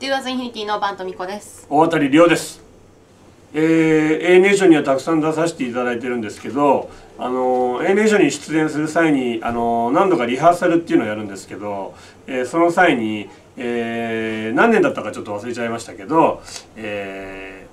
Do As Infinity のバントミコです。大当たり亮です。えー、A ネーションにはたくさん出させていただいてるんですけどあの A ネーションに出演する際にあの何度かリハーサルっていうのをやるんですけど、えー、その際に、えー、何年だったかちょっと忘れちゃいましたけど、え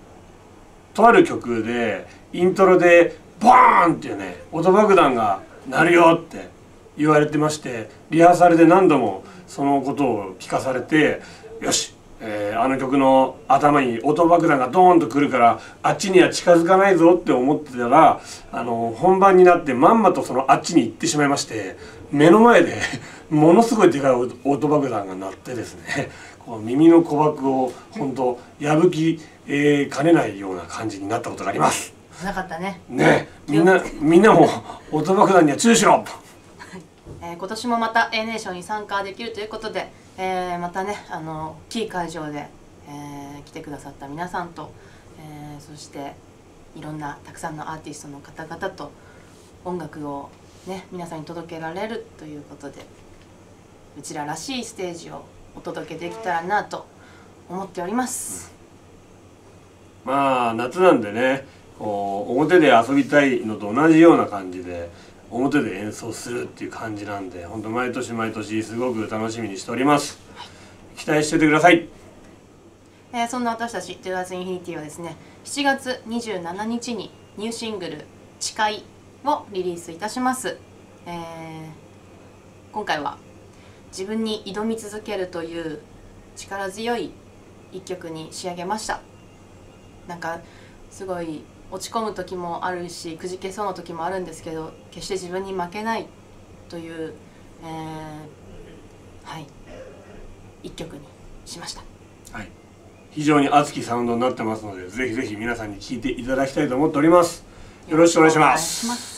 ー、とある曲でイントロでバーンっていうね音爆弾が鳴るよって言われてましてリハーサルで何度もそのことを聞かされてよしえー、あの曲の頭に音爆弾がドーンとくるからあっちには近づかないぞって思ってたらあの本番になってまんまとそのあっちに行ってしまいまして目の前でものすごいでかい音爆弾が鳴ってですねこう耳の鼓膜を本当破き、えー、かねないような感じになったことがあります。なかったね。ねみんなみんなも音爆弾には注意しろ。えー、今年もまた A ネーションに参加できるということで、えー、またねあのキー会場で、えー、来てくださった皆さんと、え、そしていろんなたくさんのアーティストの方々と音楽をね皆さんに届けられるということでうちららしいステージをお届けできたらなと思っております。まあ夏なんでねこう表で遊びたいのと同じような感じで表で演奏するっていう感じなんで本当毎年毎年すごく楽しみにしております。期待しててください、えー、そんな私たち Do As Infinity はですね7月27日にニューシングル「誓い」をリリースいたします、えー、今回は自分に挑み続けるという力強い一曲に仕上げました。なんかすごい落ち込む時もあるしくじけそうな時もあるんですけど決して自分に負けないという、えー、はい一曲にしました。はい。非常に熱きサウンドになってますのでぜひぜひ皆さんに聴いていただきたいと思っております。よろしくお願いします